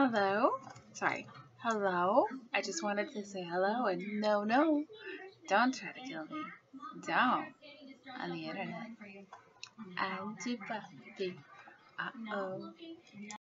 Hello? Sorry. Hello? I just wanted to say hello and no, no. Don't try to kill me. Don't. On the internet. Antipathy. Uh-oh.